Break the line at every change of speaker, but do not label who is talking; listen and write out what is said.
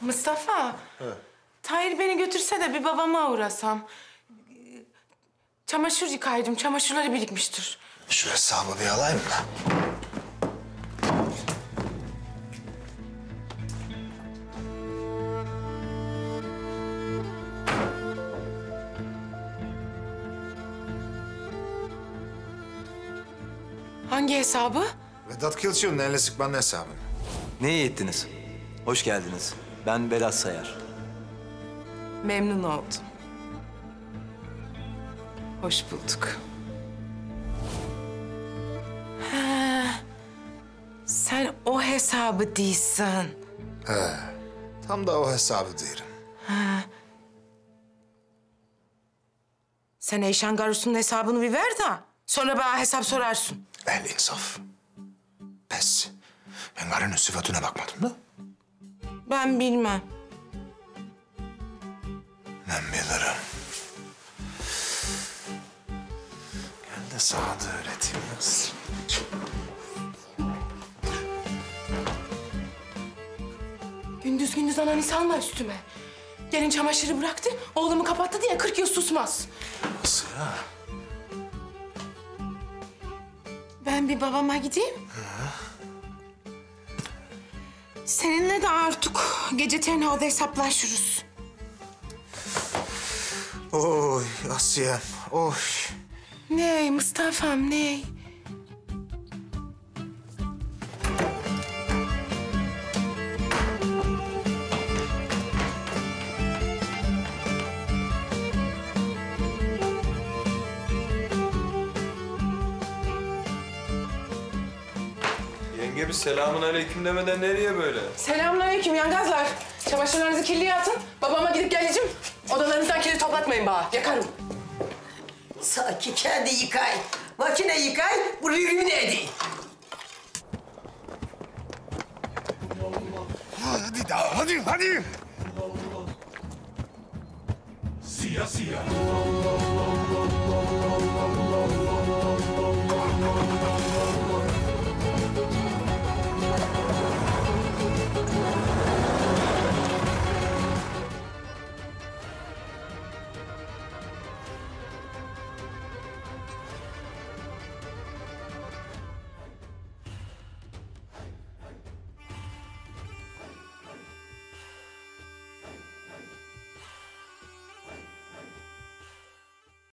Mustafa. Tahir beni götürse de bir babama uğrasam. Çamaşır yıkaydım. Çamaşırları birikmiştir.
Şu hesabı bir alayım da.
Hangi hesabı?
Vedat Kılçıoğlu'nun elle sıkmanın hesabını.
Ne iyi ettiniz. Hoş geldiniz. Ben Vedat Sayar.
Memnun oldum. Hoş bulduk. Ha, sen o hesabı değilsin.
Tam da o hesabı diyorum.
Sen Eyşan Garusu'nun hesabını bir ver de sonra bana hesap sorarsın.
El insaf. Pes. Ben karının sıfatına bakmadım da.
Ben bilmem.
Ben bilirim. Gel de sana da öğreteyim nasıl.
Gündüz gündüz ananı salma üstüme. Gelin çamaşırı bıraktı, oğlumu kapattı diye 40 yıl susmaz.
Nasıl ya?
Ben bir babama gideyim. Seninle de artık gece tenhada hesaplaşırız.
Oy Asiye, oy.
Ney Mustafa'm ney?
Yenge bir selamun aleyküm demeden nereye böyle?
Selamünaleyküm yangazlar. Çamaşırlarınızı kirliye atın. Babama gidip geleceğim. Odalarınızdan kirli toplatmayın bana. Yakarım.
Sanki kendi yıkay. Makine yıkay, bu rürümü neydi?
Hadi daha, hadi, hadi.
Siyah siyah